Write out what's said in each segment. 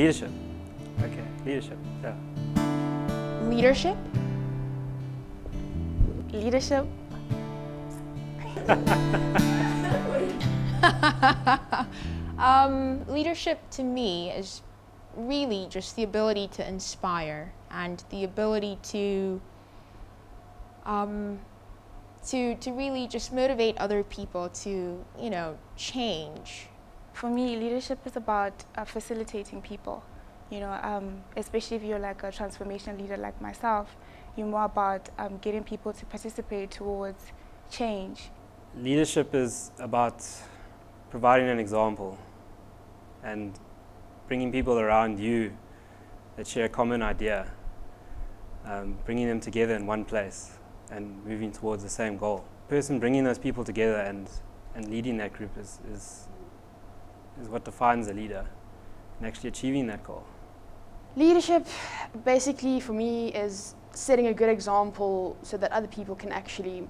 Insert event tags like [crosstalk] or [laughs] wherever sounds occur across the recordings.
The leadership. Okay, leadership. Yeah. Leadership? Leadership? [laughs] um, leadership to me is really just the ability to inspire and the ability to um, to to really just motivate other people to you know change. For me, leadership is about uh, facilitating people. You know, um, especially if you're like a transformation leader like myself, you're more about um, getting people to participate towards change. Leadership is about providing an example and bringing people around you that share a common idea, um, bringing them together in one place and moving towards the same goal. The person bringing those people together and, and leading that group is, is, is what defines a leader and actually achieving that goal. Leadership, basically, for me, is setting a good example so that other people can actually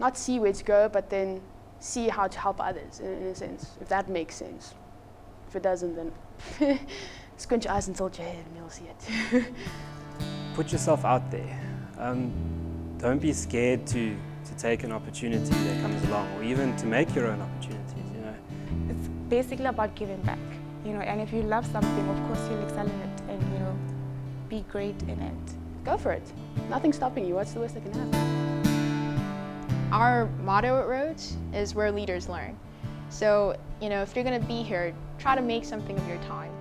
not see where to go, but then see how to help others, in, in a sense, if that makes sense. If it doesn't, then squint your eyes and tilt your head and you'll see it. [laughs] Put yourself out there. Um, don't be scared to, to take an opportunity that comes along or even to make your own opportunities, you know. It's basically about giving back, you know, and if you love something, of course you'll excel in it and, you know, be great in it. Go for it. Nothing's stopping you. What's the worst that can happen? Our motto at Rhodes is where leaders learn. So, you know, if you're going to be here, try to make something of your time.